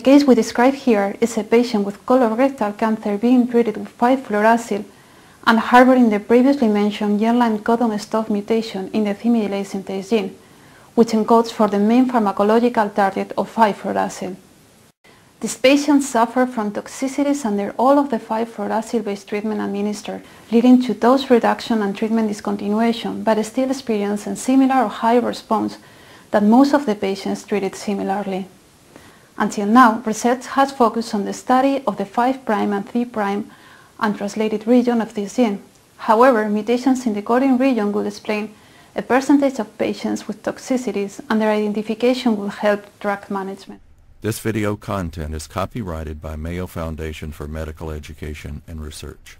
case we describe here is a patient with colorectal cancer being treated with 5-fluorouracil and harboring the previously mentioned germline codon stop mutation in the thymidylate synthase gene, which encodes for the main pharmacological target of 5-fluorouracil. These patients suffer from toxicities under all of the 5-fluorouracil-based treatment administered, leading to dose reduction and treatment discontinuation, but still experience a similar or high response that most of the patients treated similarly. Until now, research has focused on the study of the 5' and 3' untranslated region of this gene. However, mutations in the coding region will explain a percentage of patients with toxicities and their identification will help drug management. This video content is copyrighted by Mayo Foundation for Medical Education and Research.